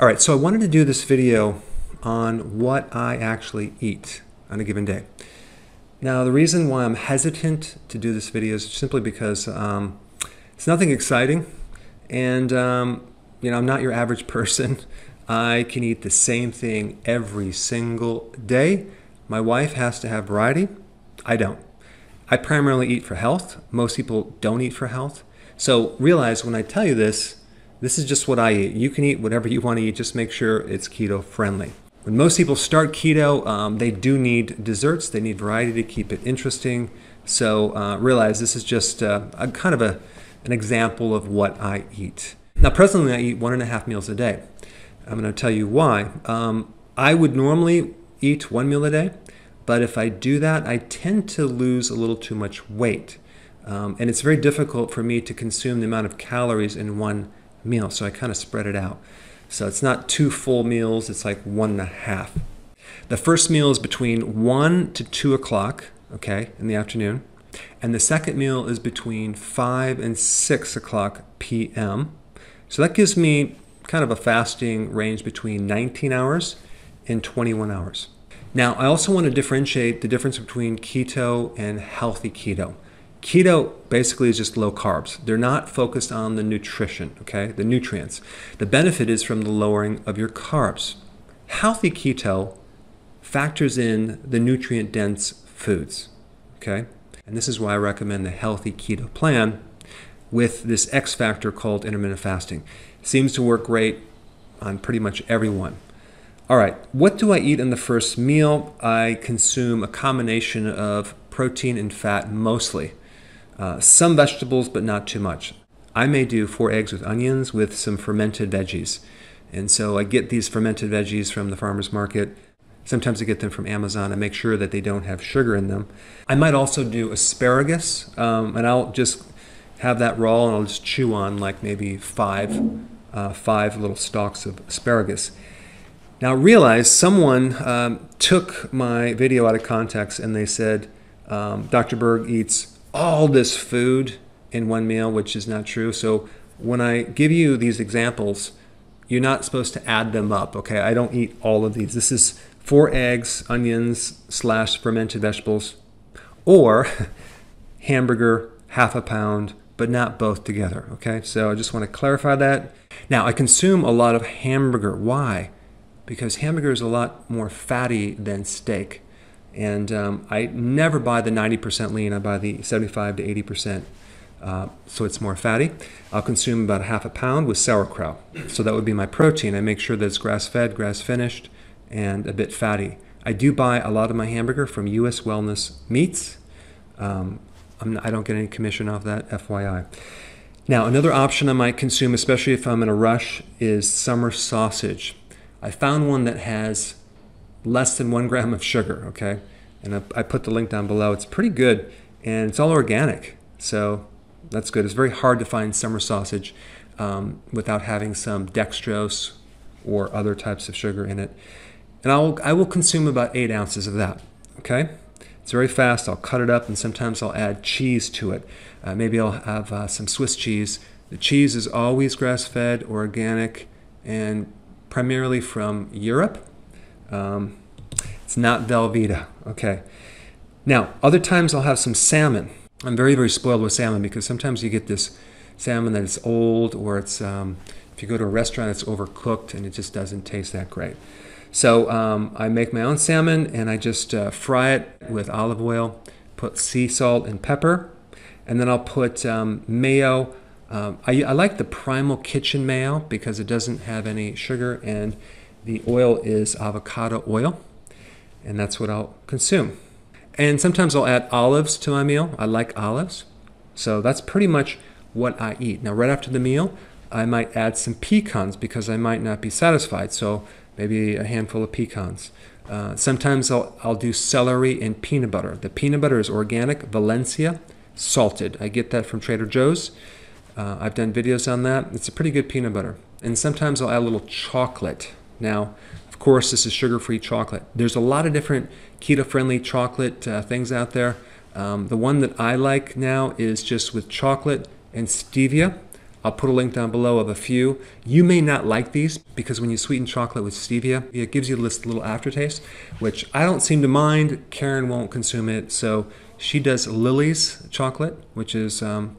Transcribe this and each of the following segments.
All right, so I wanted to do this video on what I actually eat on a given day. Now, the reason why I'm hesitant to do this video is simply because um, it's nothing exciting, and um, you know I'm not your average person. I can eat the same thing every single day. My wife has to have variety. I don't. I primarily eat for health. Most people don't eat for health. So realize when I tell you this, this is just what I eat. You can eat whatever you want to eat, just make sure it's keto friendly. When most people start keto, um, they do need desserts, they need variety to keep it interesting. So uh, realize this is just uh, a kind of a, an example of what I eat. Now, presently, I eat one and a half meals a day. I'm going to tell you why. Um, I would normally eat one meal a day, but if I do that, I tend to lose a little too much weight. Um, and it's very difficult for me to consume the amount of calories in one meal, so I kind of spread it out. So it's not two full meals, it's like one and a half. The first meal is between 1 to 2 o'clock, okay, in the afternoon. And the second meal is between 5 and 6 o'clock p.m. So that gives me kind of a fasting range between 19 hours and 21 hours. Now, I also want to differentiate the difference between keto and healthy keto. Keto basically is just low carbs. They're not focused on the nutrition, okay, the nutrients. The benefit is from the lowering of your carbs. Healthy keto factors in the nutrient dense foods, okay? And this is why I recommend the healthy keto plan with this X factor called intermittent fasting. Seems to work great on pretty much everyone. All right, what do I eat in the first meal? I consume a combination of protein and fat mostly. Uh, some vegetables, but not too much. I may do four eggs with onions with some fermented veggies. And so I get these fermented veggies from the farmer's market. Sometimes I get them from Amazon. I make sure that they don't have sugar in them. I might also do asparagus, um, and I'll just have that raw and I'll just chew on like maybe five, uh, five little stalks of asparagus. Now realize someone um, took my video out of context and they said, um, Dr. Berg eats all this food in one meal, which is not true. So when I give you these examples, you're not supposed to add them up. Okay, I don't eat all of these. This is four eggs, onions slash fermented vegetables, or hamburger, half a pound, but not both together. Okay, so I just want to clarify that. Now I consume a lot of hamburger. Why? Because hamburger is a lot more fatty than steak. And um, I never buy the 90% lean, I buy the 75 to 80%. Uh, so it's more fatty. I'll consume about a half a pound with sauerkraut. So that would be my protein. I make sure that it's grass fed, grass finished, and a bit fatty. I do buy a lot of my hamburger from US Wellness Meats. Um, not, I don't get any commission off that, FYI. Now, another option I might consume, especially if I'm in a rush, is summer sausage. I found one that has less than one gram of sugar, okay? And I, I put the link down below. It's pretty good, and it's all organic. So that's good. It's very hard to find summer sausage um, without having some dextrose or other types of sugar in it. And I'll, I will consume about eight ounces of that, okay? It's very fast. I'll cut it up, and sometimes I'll add cheese to it. Uh, maybe I'll have uh, some Swiss cheese. The cheese is always grass-fed, organic, and primarily from Europe. Um, it's not Velveeta. Okay. Now, other times I'll have some salmon. I'm very, very spoiled with salmon because sometimes you get this salmon that is old or it's, um, if you go to a restaurant, it's overcooked and it just doesn't taste that great. So um, I make my own salmon and I just uh, fry it with olive oil, put sea salt and pepper, and then I'll put um, mayo. Um, I, I like the Primal Kitchen mayo because it doesn't have any sugar and the oil is avocado oil, and that's what I'll consume. And sometimes I'll add olives to my meal. I like olives. So that's pretty much what I eat. Now, right after the meal, I might add some pecans because I might not be satisfied. So maybe a handful of pecans. Uh, sometimes I'll, I'll do celery and peanut butter. The peanut butter is organic, Valencia, salted. I get that from Trader Joe's. Uh, I've done videos on that. It's a pretty good peanut butter. And sometimes I'll add a little chocolate. Now, of course, this is sugar-free chocolate. There's a lot of different keto-friendly chocolate uh, things out there. Um, the one that I like now is just with chocolate and stevia. I'll put a link down below of a few. You may not like these because when you sweeten chocolate with stevia, it gives you this little aftertaste, which I don't seem to mind. Karen won't consume it, so she does Lily's chocolate, which is um,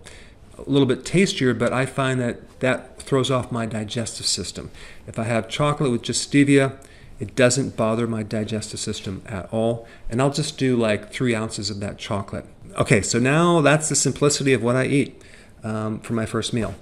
a little bit tastier, but I find that that throws off my digestive system. If I have chocolate with just stevia, it doesn't bother my digestive system at all. And I'll just do like three ounces of that chocolate. Okay, so now that's the simplicity of what I eat um, for my first meal.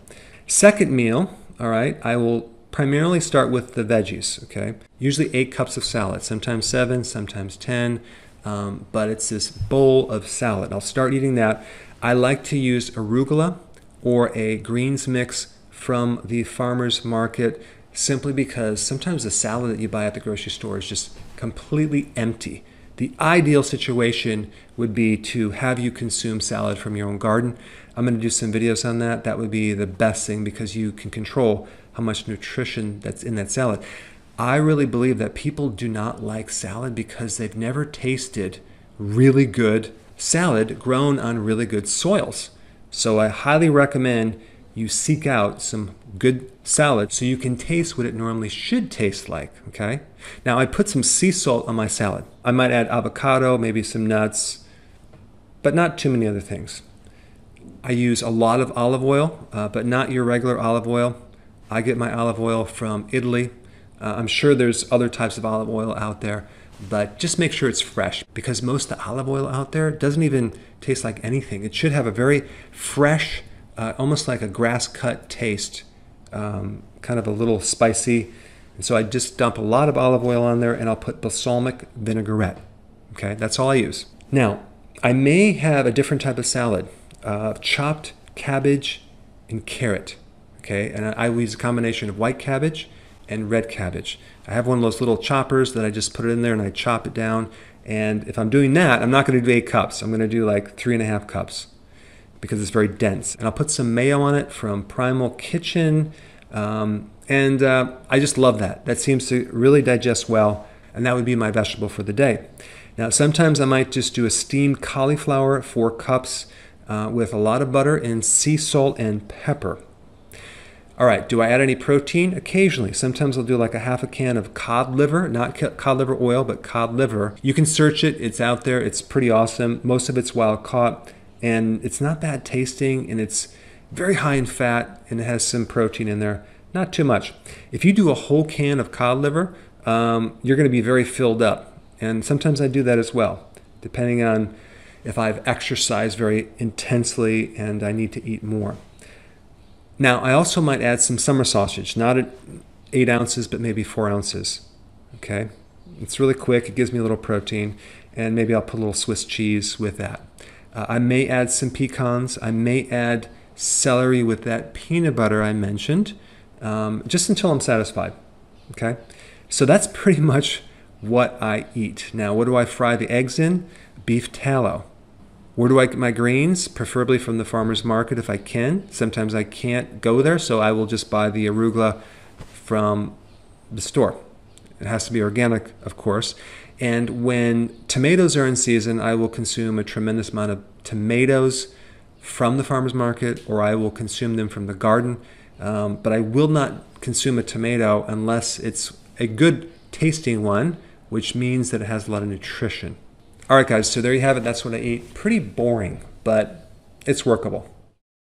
Second meal, all right, I will primarily start with the veggies, okay? Usually eight cups of salad, sometimes seven, sometimes 10, um, but it's this bowl of salad. I'll start eating that. I like to use arugula or a greens mix from the farmer's market simply because sometimes the salad that you buy at the grocery store is just completely empty. The ideal situation would be to have you consume salad from your own garden. I'm going to do some videos on that. That would be the best thing because you can control how much nutrition that's in that salad. I really believe that people do not like salad because they've never tasted really good salad grown on really good soils. So I highly recommend you seek out some good salad so you can taste what it normally should taste like, okay? Now I put some sea salt on my salad. I might add avocado, maybe some nuts, but not too many other things. I use a lot of olive oil, uh, but not your regular olive oil. I get my olive oil from Italy. Uh, I'm sure there's other types of olive oil out there, but just make sure it's fresh because most of the olive oil out there doesn't even taste like anything. It should have a very fresh, uh, almost like a grass cut taste, um, kind of a little spicy. And so I just dump a lot of olive oil on there and I'll put balsamic vinaigrette. Okay, that's all I use. Now, I may have a different type of salad, uh, chopped cabbage and carrot. Okay, and I use a combination of white cabbage and red cabbage. I have one of those little choppers that I just put it in there and I chop it down. And if I'm doing that, I'm not going to do eight cups. I'm going to do like three and a half cups because it's very dense. And I'll put some mayo on it from Primal Kitchen. Um, and uh, I just love that. That seems to really digest well. And that would be my vegetable for the day. Now, sometimes I might just do a steamed cauliflower, four cups, uh, with a lot of butter and sea salt and pepper. All right, do I add any protein? Occasionally. Sometimes I'll do like a half a can of cod liver, not cod liver oil, but cod liver. You can search it, it's out there, it's pretty awesome. Most of it's wild caught, and it's not bad tasting, and it's very high in fat, and it has some protein in there. Not too much. If you do a whole can of cod liver, um, you're going to be very filled up. And sometimes I do that as well, depending on if I've exercised very intensely and I need to eat more. Now, I also might add some summer sausage, not at eight ounces, but maybe four ounces. Okay, it's really quick. It gives me a little protein, and maybe I'll put a little Swiss cheese with that. Uh, I may add some pecans. I may add celery with that peanut butter I mentioned, um, just until I'm satisfied. Okay, so that's pretty much what I eat. Now, what do I fry the eggs in? Beef tallow. Where do I get my greens? Preferably from the farmer's market if I can. Sometimes I can't go there, so I will just buy the arugula from the store. It has to be organic, of course. And when tomatoes are in season, I will consume a tremendous amount of tomatoes from the farmer's market or I will consume them from the garden. Um, but I will not consume a tomato unless it's a good tasting one, which means that it has a lot of nutrition. All right, guys, so there you have it. That's what I eat. Pretty boring, but it's workable.